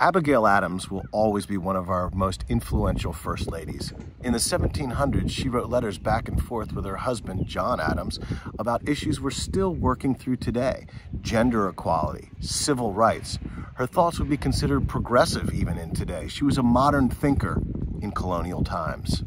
Abigail Adams will always be one of our most influential first ladies. In the 1700s, she wrote letters back and forth with her husband, John Adams, about issues we're still working through today gender equality, civil rights. Her thoughts would be considered progressive even in today. She was a modern thinker in colonial times.